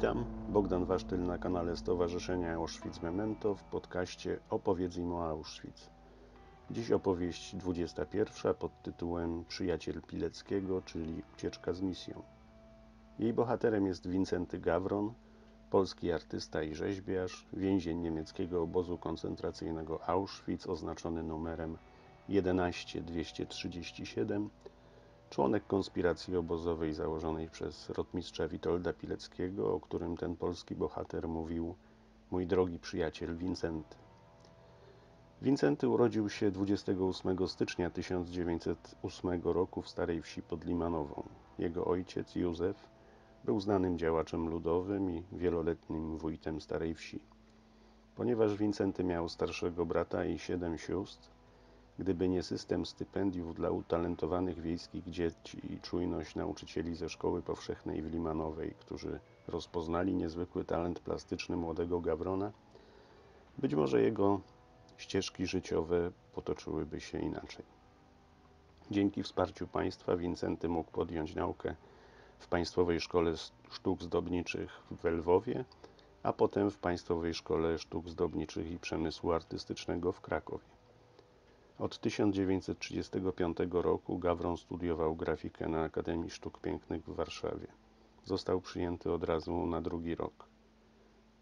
Witam, Bogdan Wasztyl na kanale Stowarzyszenia Auschwitz Memento w podcaście Opowiedz im o Auschwitz. Dziś opowieść 21 pod tytułem Przyjaciel Pileckiego, czyli Ucieczka z misją. Jej bohaterem jest Wincenty Gawron, polski artysta i rzeźbiarz, więzień niemieckiego obozu koncentracyjnego Auschwitz oznaczony numerem 11237 członek konspiracji obozowej założonej przez rotmistrza Witolda Pileckiego, o którym ten polski bohater mówił mój drogi przyjaciel Wincenty. Wincenty urodził się 28 stycznia 1908 roku w Starej Wsi pod Limanową. Jego ojciec Józef był znanym działaczem ludowym i wieloletnim wójtem Starej Wsi. Ponieważ Wincenty miał starszego brata i siedem sióstr, Gdyby nie system stypendiów dla utalentowanych wiejskich dzieci i czujność nauczycieli ze szkoły powszechnej w Limanowej, którzy rozpoznali niezwykły talent plastyczny młodego Gawrona, być może jego ścieżki życiowe potoczyłyby się inaczej. Dzięki wsparciu państwa Wincenty mógł podjąć naukę w Państwowej Szkole Sztuk Zdobniczych w Lwowie, a potem w Państwowej Szkole Sztuk Zdobniczych i Przemysłu Artystycznego w Krakowie. Od 1935 roku Gawron studiował grafikę na Akademii Sztuk Pięknych w Warszawie. Został przyjęty od razu na drugi rok.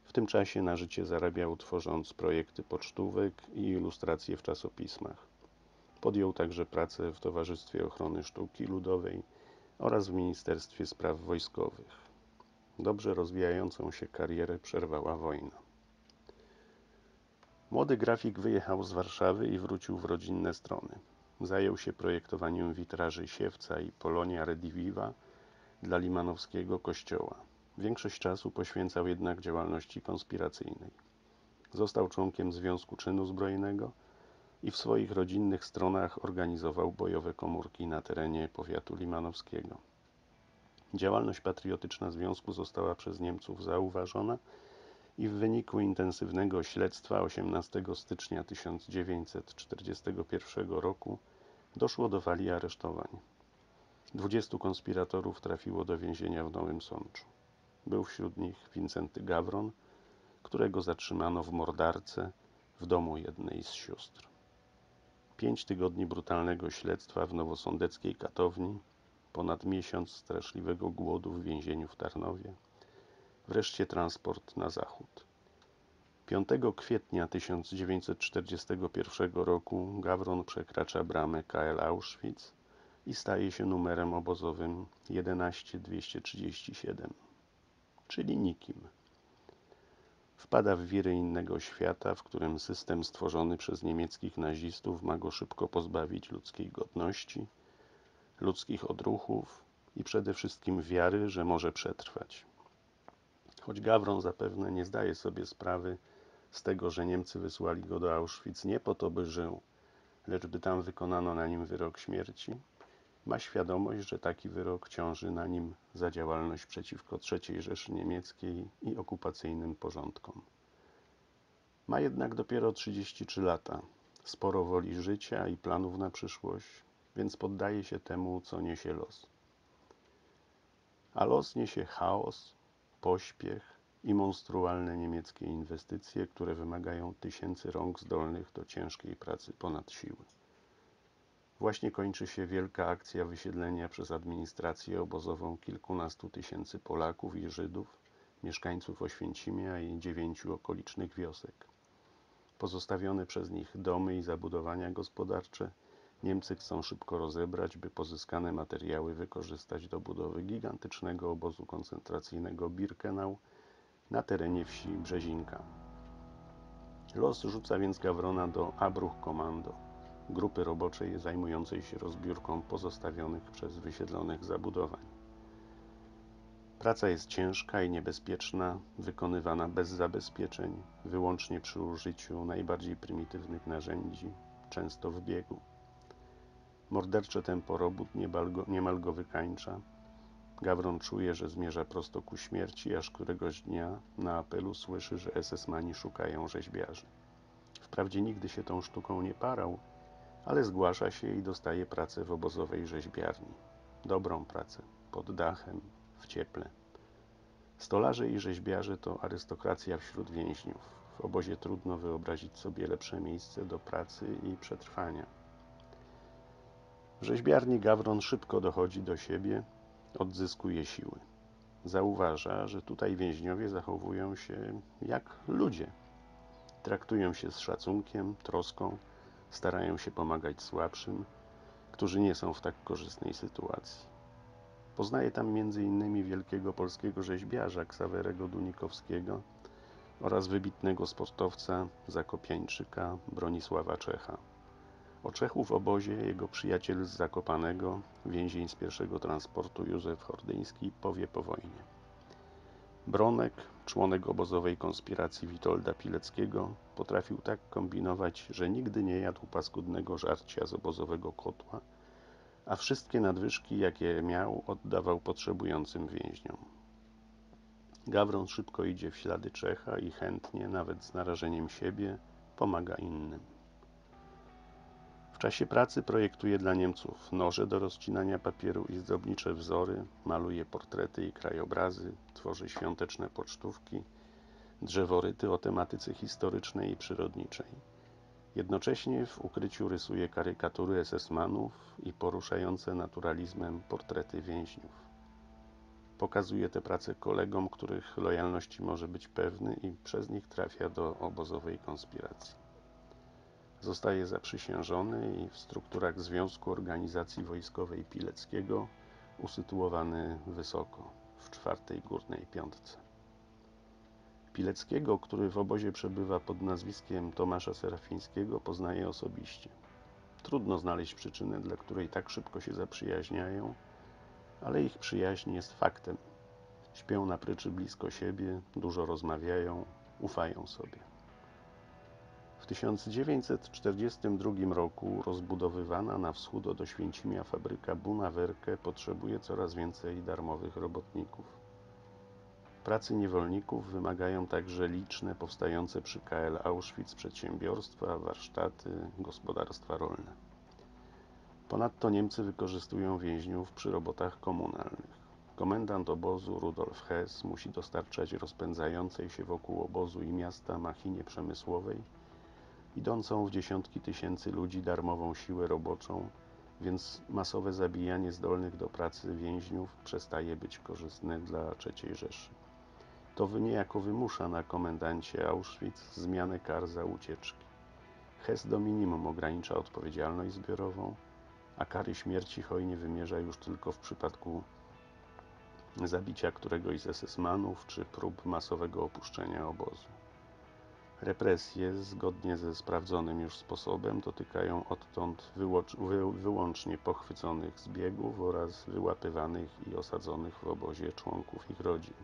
W tym czasie na życie zarabiał tworząc projekty pocztówek i ilustracje w czasopismach. Podjął także pracę w Towarzystwie Ochrony Sztuki Ludowej oraz w Ministerstwie Spraw Wojskowych. Dobrze rozwijającą się karierę przerwała wojna. Młody grafik wyjechał z Warszawy i wrócił w rodzinne strony. Zajął się projektowaniem witraży Siewca i Polonia Rediviva dla limanowskiego kościoła. Większość czasu poświęcał jednak działalności konspiracyjnej. Został członkiem Związku Czynu Zbrojnego i w swoich rodzinnych stronach organizował bojowe komórki na terenie powiatu limanowskiego. Działalność patriotyczna Związku została przez Niemców zauważona i w wyniku intensywnego śledztwa 18 stycznia 1941 roku doszło do fali aresztowań. 20 konspiratorów trafiło do więzienia w Nowym Sączu. Był wśród nich Wincenty Gawron, którego zatrzymano w mordarce w domu jednej z sióstr. Pięć tygodni brutalnego śledztwa w nowosądeckiej katowni, ponad miesiąc straszliwego głodu w więzieniu w Tarnowie, wreszcie transport na zachód. 5 kwietnia 1941 roku Gawron przekracza bramę KL Auschwitz i staje się numerem obozowym 11237, czyli nikim. Wpada w wiry innego świata, w którym system stworzony przez niemieckich nazistów ma go szybko pozbawić ludzkiej godności, ludzkich odruchów i przede wszystkim wiary, że może przetrwać. Choć Gawron zapewne nie zdaje sobie sprawy z tego, że Niemcy wysłali go do Auschwitz nie po to, by żył, lecz by tam wykonano na nim wyrok śmierci, ma świadomość, że taki wyrok ciąży na nim za działalność przeciwko III Rzeszy Niemieckiej i okupacyjnym porządkom. Ma jednak dopiero 33 lata, sporo woli życia i planów na przyszłość, więc poddaje się temu, co niesie los. A los niesie chaos, pośpiech i monstrualne niemieckie inwestycje, które wymagają tysięcy rąk zdolnych do ciężkiej pracy ponad siły. Właśnie kończy się wielka akcja wysiedlenia przez administrację obozową kilkunastu tysięcy Polaków i Żydów, mieszkańców Oświęcimia i dziewięciu okolicznych wiosek. Pozostawione przez nich domy i zabudowania gospodarcze Niemcy chcą szybko rozebrać, by pozyskane materiały wykorzystać do budowy gigantycznego obozu koncentracyjnego Birkenau na terenie wsi Brzezinka. Los rzuca więc Gawrona do Abruch Komando, grupy roboczej zajmującej się rozbiórką pozostawionych przez wysiedlonych zabudowań. Praca jest ciężka i niebezpieczna, wykonywana bez zabezpieczeń, wyłącznie przy użyciu najbardziej prymitywnych narzędzi, często w biegu. Mordercze tempo robót niemal go, niemal go wykańcza. Gawron czuje, że zmierza prosto ku śmierci, aż któregoś dnia na apelu słyszy, że SS-mani szukają rzeźbiarzy. Wprawdzie nigdy się tą sztuką nie parał, ale zgłasza się i dostaje pracę w obozowej rzeźbiarni. Dobrą pracę, pod dachem, w cieple. Stolarze i rzeźbiarze to arystokracja wśród więźniów. W obozie trudno wyobrazić sobie lepsze miejsce do pracy i przetrwania. W rzeźbiarni Gawron szybko dochodzi do siebie, odzyskuje siły. Zauważa, że tutaj więźniowie zachowują się jak ludzie. Traktują się z szacunkiem, troską, starają się pomagać słabszym, którzy nie są w tak korzystnej sytuacji. Poznaje tam m.in. wielkiego polskiego rzeźbiarza Ksawerego Dunikowskiego oraz wybitnego sportowca Zakopiańczyka Bronisława Czecha. O Czechu w obozie jego przyjaciel z Zakopanego, więzień z pierwszego transportu Józef Hordyński powie po wojnie. Bronek, członek obozowej konspiracji Witolda Pileckiego, potrafił tak kombinować, że nigdy nie jadł paskudnego żarcia z obozowego kotła, a wszystkie nadwyżki, jakie miał, oddawał potrzebującym więźniom. Gawron szybko idzie w ślady Czecha i chętnie, nawet z narażeniem siebie, pomaga innym. W czasie pracy projektuje dla Niemców noże do rozcinania papieru i zdobnicze wzory, maluje portrety i krajobrazy, tworzy świąteczne pocztówki, drzeworyty o tematyce historycznej i przyrodniczej. Jednocześnie w ukryciu rysuje karykatury SS-manów i poruszające naturalizmem portrety więźniów. Pokazuje te prace kolegom, których lojalności może być pewny i przez nich trafia do obozowej konspiracji. Zostaje zaprzysiężony i w strukturach Związku Organizacji Wojskowej Pileckiego usytuowany wysoko, w czwartej górnej piątce. Pileckiego, który w obozie przebywa pod nazwiskiem Tomasza Serafińskiego, poznaje osobiście. Trudno znaleźć przyczynę, dla której tak szybko się zaprzyjaźniają, ale ich przyjaźń jest faktem. Śpią na pryczy blisko siebie, dużo rozmawiają, ufają sobie. W 1942 roku rozbudowywana na wschód od Oświęcimia fabryka Bunawerke potrzebuje coraz więcej darmowych robotników. Pracy niewolników wymagają także liczne powstające przy KL Auschwitz przedsiębiorstwa, warsztaty, gospodarstwa rolne. Ponadto Niemcy wykorzystują więźniów przy robotach komunalnych. Komendant obozu Rudolf Hess musi dostarczać rozpędzającej się wokół obozu i miasta machinie przemysłowej idącą w dziesiątki tysięcy ludzi darmową siłę roboczą, więc masowe zabijanie zdolnych do pracy więźniów przestaje być korzystne dla III Rzeszy. To niejako wymusza na komendancie Auschwitz zmianę kar za ucieczki. Hess do minimum ogranicza odpowiedzialność zbiorową, a kary śmierci hojnie wymierza już tylko w przypadku zabicia któregoś z SS-manów czy prób masowego opuszczenia obozu. Represje, zgodnie ze sprawdzonym już sposobem, dotykają odtąd wyłącznie pochwyconych zbiegów oraz wyłapywanych i osadzonych w obozie członków ich rodzin.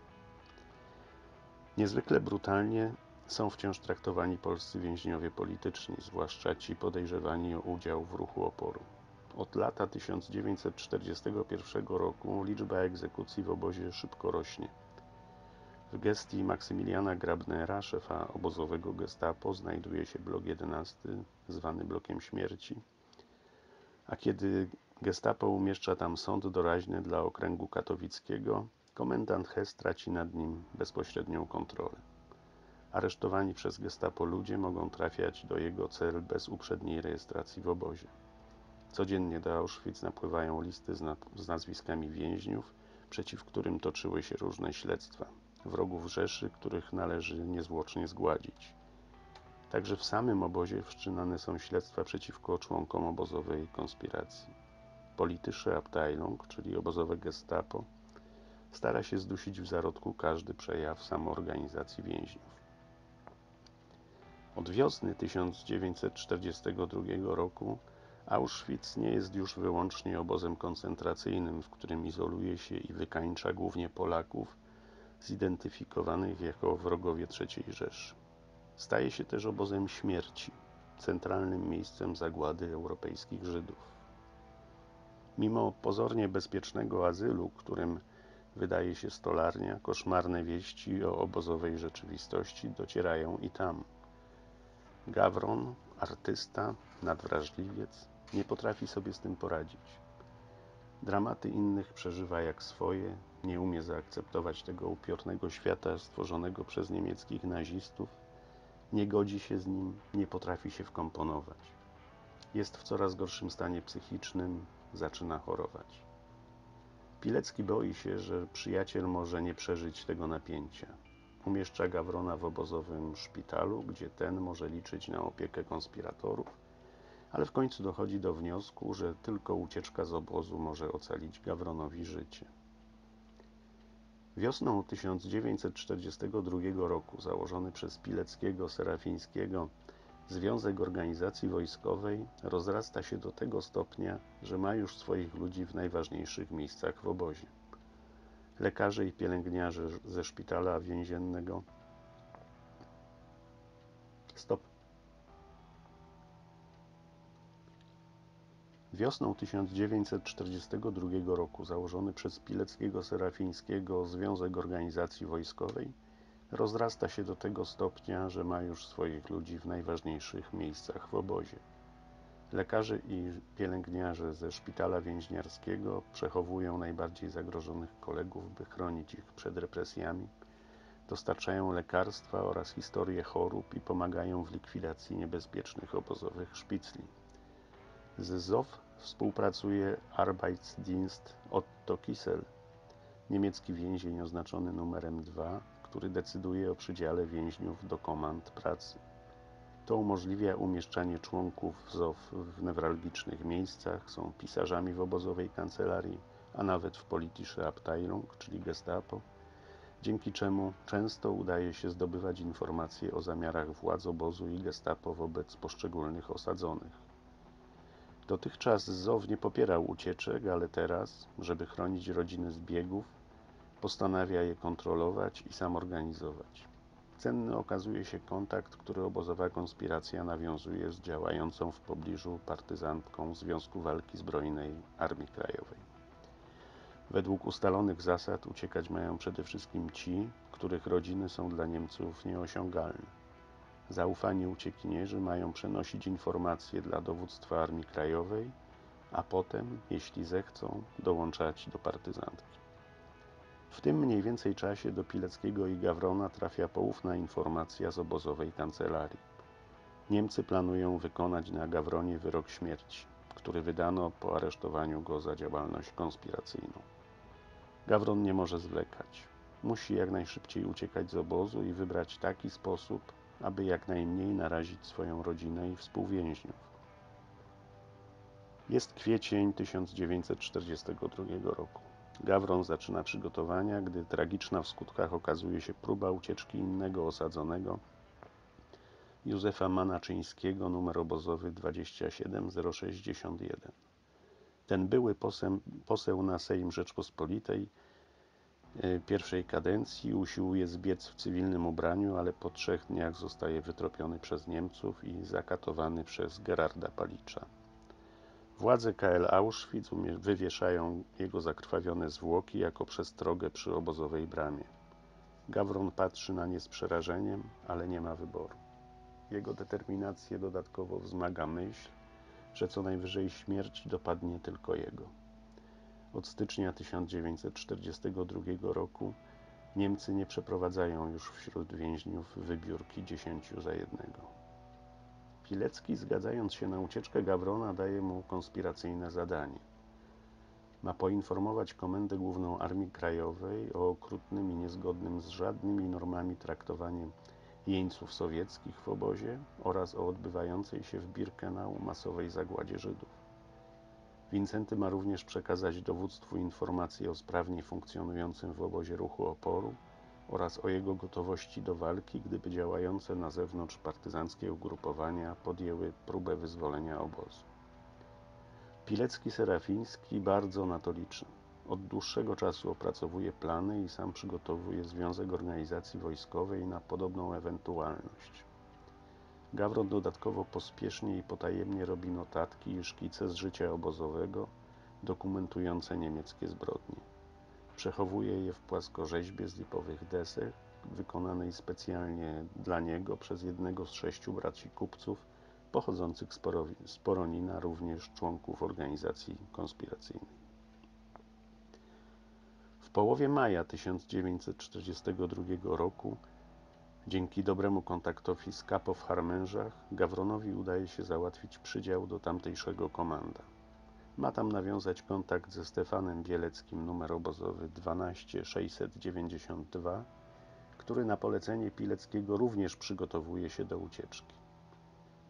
Niezwykle brutalnie są wciąż traktowani polscy więźniowie polityczni, zwłaszcza ci podejrzewani o udział w ruchu oporu. Od lata 1941 roku liczba egzekucji w obozie szybko rośnie. W gestii Maksymiliana Grabnera, szefa obozowego gestapo, znajduje się blok 11, zwany blokiem śmierci. A kiedy gestapo umieszcza tam sąd doraźny dla okręgu katowickiego, komendant Hess traci nad nim bezpośrednią kontrolę. Aresztowani przez gestapo ludzie mogą trafiać do jego cel bez uprzedniej rejestracji w obozie. Codziennie do Auschwitz napływają listy z, nazwiskami więźniów, przeciw którym toczyły się różne śledztwa wrogów Rzeszy, których należy niezwłocznie zgładzić. Także w samym obozie wszczynane są śledztwa przeciwko członkom obozowej konspiracji. Politysche Abteilung, czyli obozowe gestapo, stara się zdusić w zarodku każdy przejaw samoorganizacji więźniów. Od wiosny 1942 roku Auschwitz nie jest już wyłącznie obozem koncentracyjnym, w którym izoluje się i wykańcza głównie Polaków, zidentyfikowanych jako wrogowie III Rzeszy. Staje się też obozem śmierci, centralnym miejscem zagłady europejskich Żydów. Mimo pozornie bezpiecznego azylu, którym wydaje się stolarnia, koszmarne wieści o obozowej rzeczywistości docierają i tam. Gawron, artysta, nadwrażliwiec, nie potrafi sobie z tym poradzić. Dramaty innych przeżywa jak swoje, nie umie zaakceptować tego upiornego świata stworzonego przez niemieckich nazistów, nie godzi się z nim, nie potrafi się wkomponować. Jest w coraz gorszym stanie psychicznym, zaczyna chorować. Pilecki boi się, że przyjaciel może nie przeżyć tego napięcia. Umieszcza Gawrona w obozowym szpitalu, gdzie ten może liczyć na opiekę konspiratorów, ale w końcu dochodzi do wniosku, że tylko ucieczka z obozu może ocalić Gawronowi życie. Wiosną 1942 roku założony przez Pileckiego Serafińskiego Związek Organizacji Wojskowej rozrasta się do tego stopnia, że ma już swoich ludzi w najważniejszych miejscach w obozie. Lekarze i pielęgniarze ze szpitala więziennego Stop. Wiosną 1942 roku założony przez Pileckiego Serafińskiego Związek Organizacji Wojskowej rozrasta się do tego stopnia, że ma już swoich ludzi w najważniejszych miejscach w obozie. Lekarze i pielęgniarze ze szpitala więźniarskiego przechowują najbardziej zagrożonych kolegów, by chronić ich przed represjami, dostarczają lekarstwa oraz historie chorób i pomagają w likwidacji niebezpiecznych obozowych szpicli. Z ZOW współpracuje Arbeitsdienst Otto Kissel, niemiecki więzień oznaczony numerem 2, który decyduje o przydziale więźniów do komand pracy. To umożliwia umieszczanie członków ZOW w newralgicznych miejscach, są pisarzami w obozowej kancelarii, a nawet w Politische Abteilung, czyli Gestapo, dzięki czemu często udaje się zdobywać informacje o zamiarach władz obozu i Gestapo wobec poszczególnych osadzonych. Dotychczas ZOW nie popierał ucieczek, ale teraz, żeby chronić rodziny zbiegów, postanawia je kontrolować i sam organizować. Cenny okazuje się kontakt, który obozowa konspiracja nawiązuje z działającą w pobliżu partyzantką Związku Walki Zbrojnej Armii Krajowej. Według ustalonych zasad uciekać mają przede wszystkim ci, których rodziny są dla Niemców nieosiągalne. Zaufani uciekinierzy mają przenosić informacje dla dowództwa Armii Krajowej, a potem, jeśli zechcą, dołączać do partyzantki. W tym mniej więcej czasie do Pileckiego i Gawrona trafia poufna informacja z obozowej kancelarii. Niemcy planują wykonać na Gawronie wyrok śmierci, który wydano po aresztowaniu go za działalność konspiracyjną. Gawron nie może zwlekać. Musi jak najszybciej uciekać z obozu i wybrać taki sposób, aby jak najmniej narazić swoją rodzinę i współwięźniów. Jest kwiecień 1942 roku. Gawron zaczyna przygotowania, gdy tragiczna w skutkach okazuje się próba ucieczki innego osadzonego, Józefa Manaczyńskiego, numer obozowy 27061. Ten były poseł, poseł na Sejm Rzeczpospolitej pierwszej kadencji usiłuje zbiec w cywilnym ubraniu, ale po trzech dniach zostaje wytropiony przez Niemców i zakatowany przez Gerarda Palicza. Władze KL Auschwitz wywieszają jego zakrwawione zwłoki jako przestrogę przy obozowej bramie. Gawron patrzy na nie z przerażeniem, ale nie ma wyboru. Jego determinację dodatkowo wzmaga myśl, że co najwyżej śmierć dopadnie tylko jego. Od stycznia 1942 roku Niemcy nie przeprowadzają już wśród więźniów wybiórki dziesięciu za jednego. Pilecki, zgadzając się na ucieczkę Gawrona, daje mu konspiracyjne zadanie. Ma poinformować Komendę Główną Armii Krajowej o okrutnym i niezgodnym z żadnymi normami traktowaniem jeńców sowieckich w obozie oraz o odbywającej się w Birkenau masowej zagładzie Żydów. Wincenty ma również przekazać dowództwu informacje o sprawnie funkcjonującym w obozie ruchu oporu oraz o jego gotowości do walki, gdyby działające na zewnątrz partyzanckie ugrupowania podjęły próbę wyzwolenia obozu. Pilecki Serafiński bardzo na to liczy. Od dłuższego czasu opracowuje plany i sam przygotowuje Związek Organizacji Wojskowej na podobną ewentualność. Gawron dodatkowo pospiesznie i potajemnie robi notatki i szkice z życia obozowego, dokumentujące niemieckie zbrodnie. Przechowuje je w płaskorzeźbie z lipowych desek, wykonanej specjalnie dla niego przez jednego z sześciu braci kupców, pochodzących z Poronina, również członków organizacji konspiracyjnej. połowie maja 1942 roku dzięki dobremu kontaktowi z kapo w Harmężach Gawronowi udaje się załatwić przydział do tamtejszego komanda. Ma tam nawiązać kontakt ze Stefanem Bieleckim numer obozowy 12692, który na polecenie Pileckiego również przygotowuje się do ucieczki.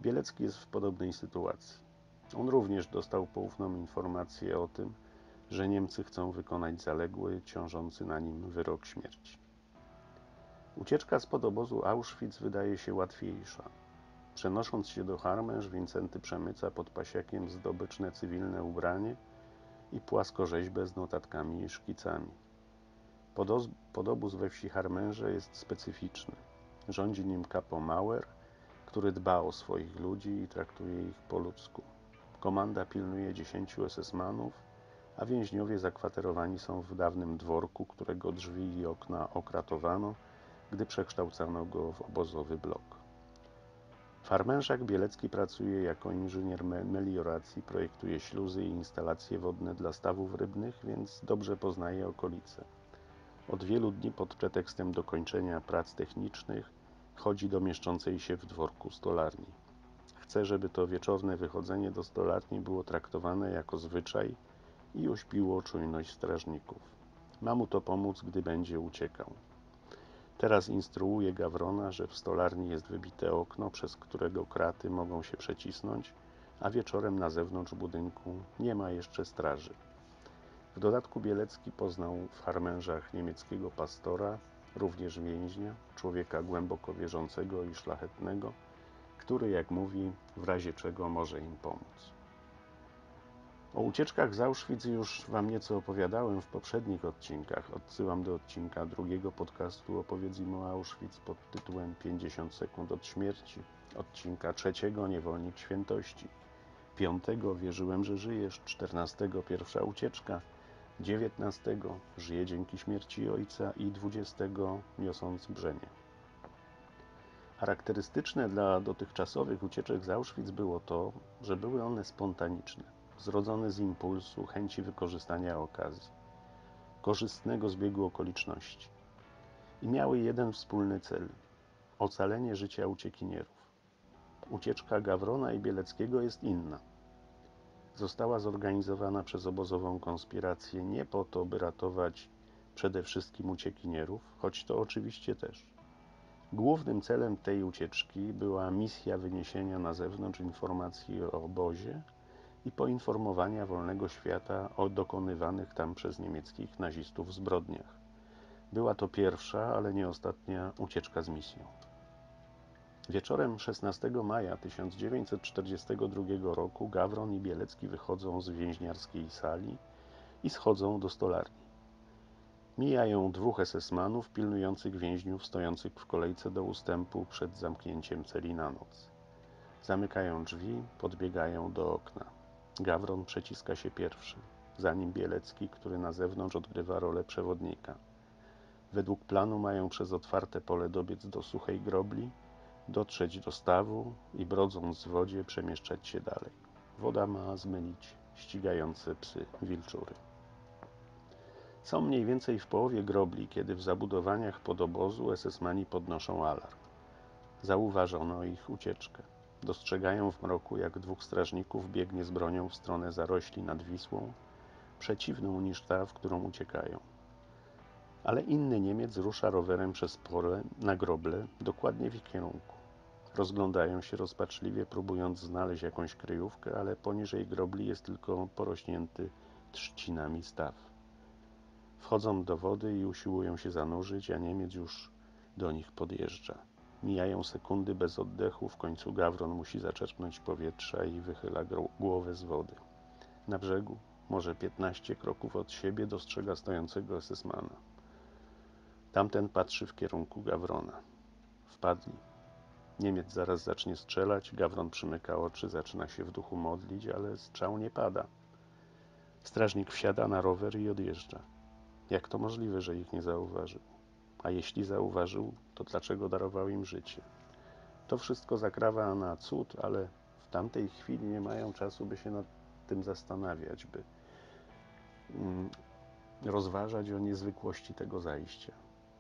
Bielecki jest w podobnej sytuacji. On również dostał poufną informację o tym, że Niemcy chcą wykonać zaległy, ciążący na nim wyrok śmierci. Ucieczka spod obozu Auschwitz wydaje się łatwiejsza. Przenosząc się do Harmensz, Wincenty przemyca pod pasiakiem zdobyczne cywilne ubranie i płaskorzeźbę z notatkami i szkicami. Podobóz we wsi Harmenże jest specyficzny. Rządzi nim kapo Mauer, który dba o swoich ludzi i traktuje ich po ludzku. Komanda pilnuje dziesięciu SS-manów, a więźniowie zakwaterowani są w dawnym dworku, którego drzwi i okna okratowano, gdy przekształcano go w obozowy blok. Farmężak Bielecki pracuje jako inżynier melioracji, projektuje śluzy i instalacje wodne dla stawów rybnych, więc dobrze poznaje okolice. Od wielu dni pod pretekstem dokończenia prac technicznych chodzi do mieszczącej się w dworku stolarni. Chce, żeby to wieczorne wychodzenie do stolarni było traktowane jako zwyczaj i uśpiło czujność strażników. Ma mu to pomóc, gdy będzie uciekał. Teraz instruuje Gawrona, że w stolarni jest wybite okno, przez którego kraty mogą się przecisnąć, a wieczorem na zewnątrz budynku nie ma jeszcze straży. W dodatku Bielecki poznał w harmężach niemieckiego pastora, również więźnia, człowieka głęboko wierzącego i szlachetnego, który, jak mówi, w razie czego może im pomóc. O ucieczkach z Auschwitz już Wam nieco opowiadałem w poprzednich odcinkach. Odsyłam do odcinka drugiego podcastu Opowiedzmy o Auschwitz pod tytułem 50 sekund od śmierci, odcinka trzeciego Niewolnik świętości, piątego Wierzyłem, że żyjesz, czternastego Pierwsza ucieczka, dziewiętnastego Żyje dzięki śmierci ojca. I dwudziestego Niosąc brzemię. Charakterystyczne dla dotychczasowych ucieczek z Auschwitz było to, że były one spontaniczne zrodzone z impulsu, chęci wykorzystania okazji, korzystnego zbiegu okoliczności. I miały jeden wspólny cel ocalenie życia uciekinierów. Ucieczka Gawrona i Bieleckiego jest inna. Została zorganizowana przez obozową konspirację nie po to, by ratować przede wszystkim uciekinierów, choć to oczywiście też. Głównym celem tej ucieczki była misja wyniesienia na zewnątrz informacji o obozie i poinformowania wolnego świata o dokonywanych tam przez niemieckich nazistów zbrodniach. Była to pierwsza, ale nie ostatnia ucieczka z misją. Wieczorem 16 maja 1942 roku Gawron i Bielecki wychodzą z więźniarskiej sali i schodzą do stolarni. Mijają dwóch SS-manów pilnujących więźniów stojących w kolejce do ustępu przed zamknięciem celi na noc. Zamykają drzwi, podbiegają do okna. Gawron przeciska się pierwszy, za nim Bielecki, który na zewnątrz odgrywa rolę przewodnika. Według planu mają przez otwarte pole dobiec do suchej grobli, dotrzeć do stawu i brodząc w wodzie przemieszczać się dalej. Woda ma zmylić ścigające psy wilczury. Są mniej więcej w połowie grobli, kiedy w zabudowaniach pod obozu SS-mani podnoszą alarm. Zauważono ich ucieczkę. Dostrzegają w mroku, jak dwóch strażników biegnie z bronią w stronę zarośli nad Wisłą, przeciwną niż ta, w którą uciekają. Ale inny Niemiec rusza rowerem przez pole na groble, dokładnie w ich kierunku. Rozglądają się rozpaczliwie, próbując znaleźć jakąś kryjówkę, ale poniżej grobli jest tylko porośnięty trzcinami staw. Wchodzą do wody i usiłują się zanurzyć, a Niemiec już do nich podjeżdża. Mijają sekundy bez oddechu, w końcu Gawron musi zaczerpnąć powietrza i wychyla głowę z wody. Na brzegu, może 15 kroków od siebie, dostrzega stojącego SS-mana. Tamten patrzy w kierunku Gawrona. Wpadli. Niemiec zaraz zacznie strzelać, Gawron przymyka oczy, zaczyna się w duchu modlić, ale strzał nie pada. Strażnik wsiada na rower i odjeżdża. Jak to możliwe, że ich nie zauważył? A jeśli zauważył, to dlaczego darował im życie? To wszystko zakrawa na cud, ale w tamtej chwili nie mają czasu, by się nad tym zastanawiać, by mm, rozważać o niezwykłości tego zajścia.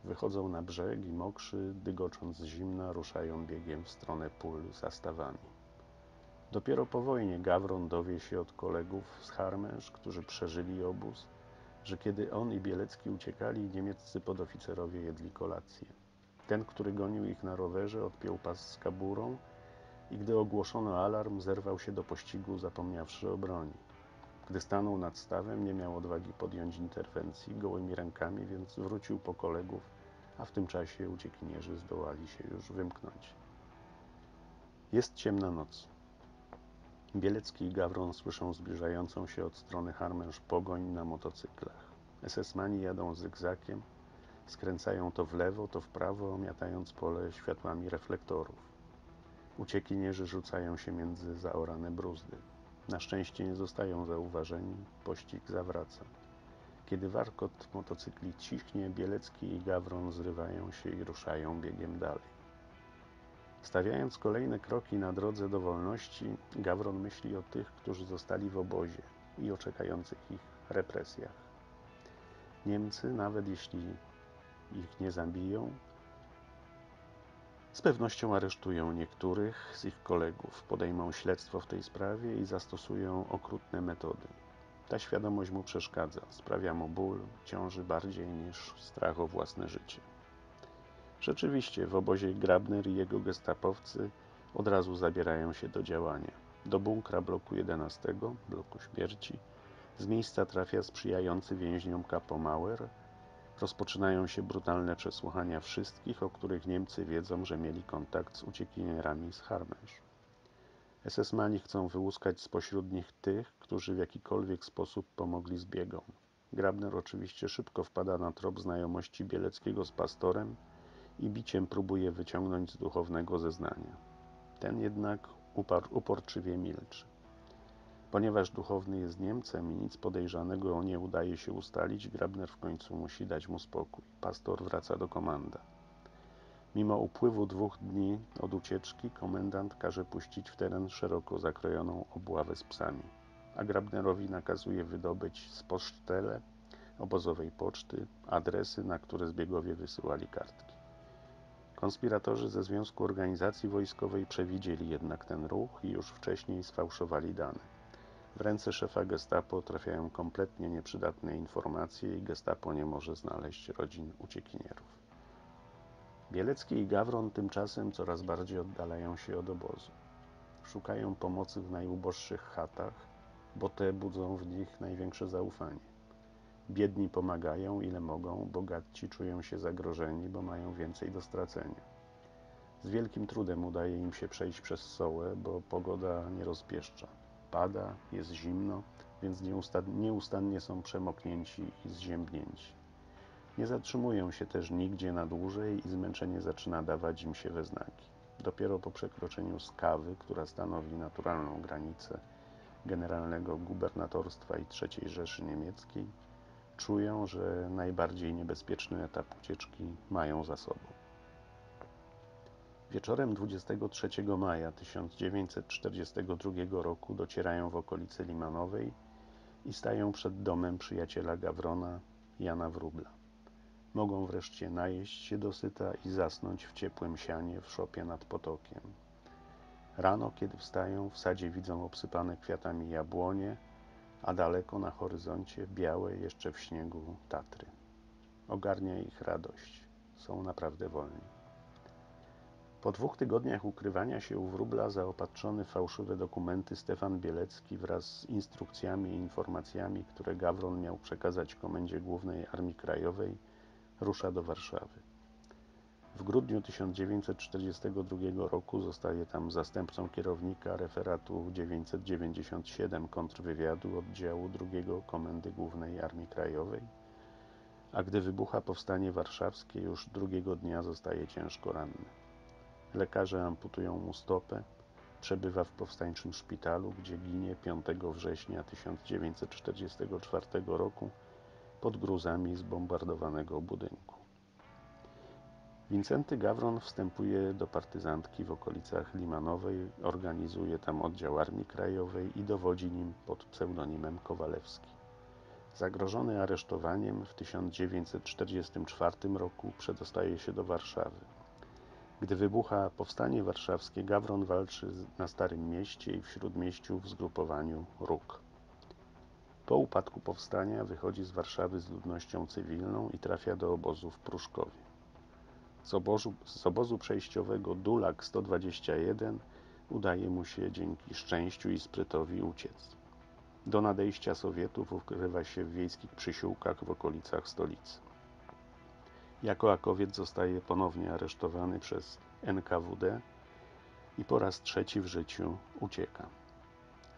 Wychodzą na brzeg i mokrzy, dygocząc z zimna, ruszają biegiem w stronę pól za stawami. Dopiero po wojnie Gawron dowie się od kolegów z Harmęż, którzy przeżyli obóz, że kiedy on i Bielecki uciekali, niemieccy podoficerowie jedli kolację. Ten, który gonił ich na rowerze, odpiął pas z kaburą i gdy ogłoszono alarm, zerwał się do pościgu, zapomniawszy o broni. Gdy stanął nad stawem, nie miał odwagi podjąć interwencji gołymi rękami, więc wrócił po kolegów, a w tym czasie uciekinierzy zdołali się już wymknąć. Jest ciemna noc. Bielecki i Gawron słyszą zbliżającą się od strony Harmensz pogoń na motocyklach. SS-mani jadą zygzakiem, skręcają to w lewo, to w prawo, miatając pole światłami reflektorów. Uciekinierzy rzucają się między zaorane bruzdy. Na szczęście nie zostają zauważeni, pościg zawraca. Kiedy warkot motocykli cichnie, Bielecki i Gawron zrywają się i ruszają biegiem dalej. Stawiając kolejne kroki na drodze do wolności, Gawron myśli o tych, którzy zostali w obozie i o czekających ich represjach. Niemcy, nawet jeśli ich nie zabiją, z pewnością aresztują niektórych z ich kolegów, podejmą śledztwo w tej sprawie i zastosują okrutne metody. Ta świadomość mu przeszkadza, sprawia mu ból, ciąży bardziej niż strach o własne życie. Rzeczywiście, w obozie Grabner i jego gestapowcy od razu zabierają się do działania. Do bunkra bloku 11, bloku śmierci, z miejsca trafia sprzyjający więźniom Kapo Mauer, Rozpoczynają się brutalne przesłuchania wszystkich, o których Niemcy wiedzą, że mieli kontakt z uciekinierami z Harmensz. SS-mani chcą wyłuskać spośród nich tych, którzy w jakikolwiek sposób pomogli zbiegom. Grabner oczywiście szybko wpada na trop znajomości Bieleckiego z pastorem i biciem próbuje wyciągnąć z duchownego zeznania. Ten jednak uporczywie milczy. Ponieważ duchowny jest Niemcem i nic podejrzanego nie udaje się ustalić, Grabner w końcu musi dać mu spokój. Pastor wraca do komanda. Mimo upływu dwóch dni od ucieczki, komendant każe puścić w teren szeroko zakrojoną obławę z psami, a Grabnerowi nakazuje wydobyć z posztele obozowej poczty adresy, na które zbiegowie wysyłali kartki. Konspiratorzy ze Związku Organizacji Wojskowej przewidzieli jednak ten ruch i już wcześniej sfałszowali dane. W ręce szefa gestapo trafiają kompletnie nieprzydatne informacje i gestapo nie może znaleźć rodzin uciekinierów. Bielecki i Gawron tymczasem coraz bardziej oddalają się od obozu. Szukają pomocy w najuboższych chatach, bo te budzą w nich największe zaufanie. Biedni pomagają ile mogą, bogatci czują się zagrożeni, bo mają więcej do stracenia. Z wielkim trudem udaje im się przejść przez sołę, bo pogoda nie rozpieszcza pada, jest zimno, więc nieustannie są przemoknięci i zziębnięci. Nie zatrzymują się też nigdzie na dłużej i zmęczenie zaczyna dawać im się we znaki. Dopiero po przekroczeniu skawy, która stanowi naturalną granicę generalnego gubernatorstwa i III Rzeszy Niemieckiej, czują, że najbardziej niebezpieczny etap ucieczki mają za sobą. Wieczorem 23 maja 1942 roku docierają w okolice Limanowej i stają przed domem przyjaciela Gawrona, Jana Wróbla. Mogą wreszcie najeść się dosyta i zasnąć w ciepłym sianie w szopie nad potokiem. Rano, kiedy wstają, w sadzie widzą obsypane kwiatami jabłonie, a daleko na horyzoncie białe jeszcze w śniegu Tatry. Ogarnia ich radość. Są naprawdę wolni. Po dwóch tygodniach ukrywania się u wróbla zaopatrzony w fałszywe dokumenty Stefan Bielecki wraz z instrukcjami i informacjami, które Gawron miał przekazać Komendzie Głównej Armii Krajowej, rusza do Warszawy. W grudniu 1942 roku zostaje tam zastępcą kierownika referatu 997 kontrwywiadu oddziału II Komendy Głównej Armii Krajowej, a gdy wybucha powstanie warszawskie, już drugiego dnia zostaje ciężko ranny. Lekarze amputują mu stopę. Przebywa w powstańczym szpitalu, gdzie ginie 5 września 1944 roku pod gruzami zbombardowanego budynku. Wincenty Gawron wstępuje do partyzantki w okolicach Limanowej, organizuje tam oddział Armii Krajowej i dowodzi nim pod pseudonimem Kowalewski. Zagrożony aresztowaniem w 1944 roku przedostaje się do Warszawy. Gdy wybucha powstanie warszawskie, Gawron walczy na Starym Mieście i w Śródmieściu w zgrupowaniu Róg. Po upadku powstania wychodzi z Warszawy z ludnością cywilną i trafia do obozu w Pruszkowie. Z obozu, z obozu przejściowego Dulak 121 udaje mu się dzięki szczęściu i sprytowi uciec. Do nadejścia Sowietów ukrywa się w wiejskich przysiłkach w okolicach stolicy. Jako Akowiec zostaje ponownie aresztowany przez NKWD i po raz trzeci w życiu ucieka.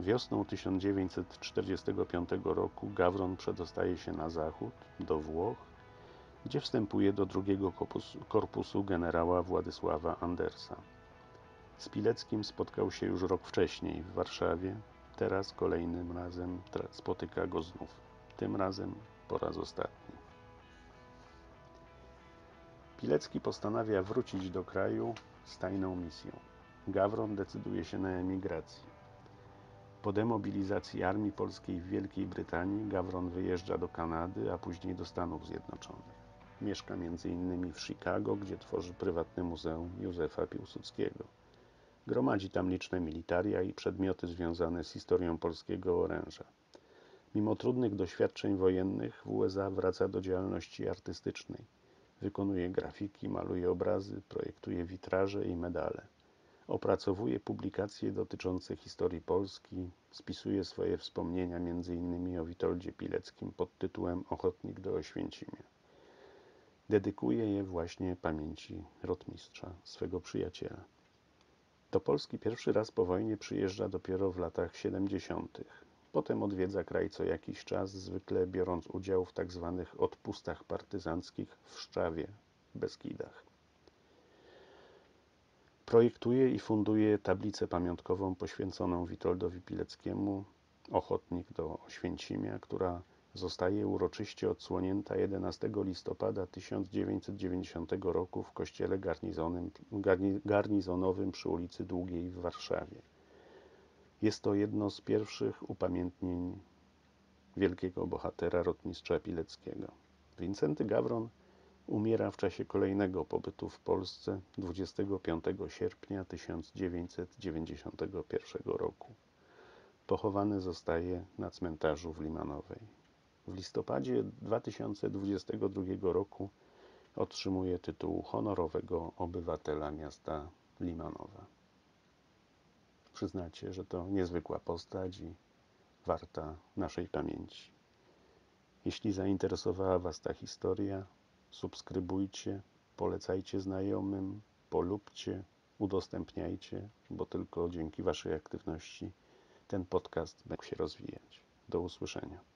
Wiosną 1945 roku Gawron przedostaje się na zachód, do Włoch, gdzie wstępuje do drugiego korpusu, generała Władysława Andersa. Z Pileckim spotkał się już rok wcześniej w Warszawie, teraz kolejnym razem spotyka go znów. Tym razem po raz ostatni. Pilecki postanawia wrócić do kraju z tajną misją. Gawron decyduje się na emigrację. Po demobilizacji armii polskiej w Wielkiej Brytanii Gawron wyjeżdża do Kanady, a później do Stanów Zjednoczonych. Mieszka m.in. w Chicago, gdzie tworzy prywatne muzeum Józefa Piłsudskiego. Gromadzi tam liczne militaria i przedmioty związane z historią polskiego oręża. Mimo trudnych doświadczeń wojennych w USA wraca do działalności artystycznej. Wykonuje grafiki, maluje obrazy, projektuje witraże i medale. Opracowuje publikacje dotyczące historii Polski, spisuje swoje wspomnienia m.in. o Witoldzie Pileckim pod tytułem Ochotnik do Oświęcimia. Dedykuje je właśnie pamięci rotmistrza, swego przyjaciela. Do Polski pierwszy raz po wojnie przyjeżdża dopiero w latach 70. Potem odwiedza kraj co jakiś czas, zwykle biorąc udział w tak zwanych odpustach partyzanckich w Szczawie, Beskidach. Projektuje i funduje tablicę pamiątkową poświęconą Witoldowi Pileckiemu, ochotnik do Oświęcimia, która zostaje uroczyście odsłonięta 11 listopada 1990 roku w kościele garnizonowym przy ulicy Długiej w Warszawie. Jest to jedno z pierwszych upamiętnień wielkiego bohatera rotmistrza Pileckiego. Wincenty Gawron umiera w czasie kolejnego pobytu w Polsce 25 sierpnia 1991 roku. Pochowany zostaje na cmentarzu w Limanowej. W listopadzie 2022 roku otrzymuje tytuł honorowego obywatela miasta Limanowa. Przyznacie, że to niezwykła postać i warta naszej pamięci. Jeśli zainteresowała Was ta historia, subskrybujcie, polecajcie znajomym, polubcie, udostępniajcie, bo tylko dzięki Waszej aktywności ten podcast będzie się rozwijać. Do usłyszenia.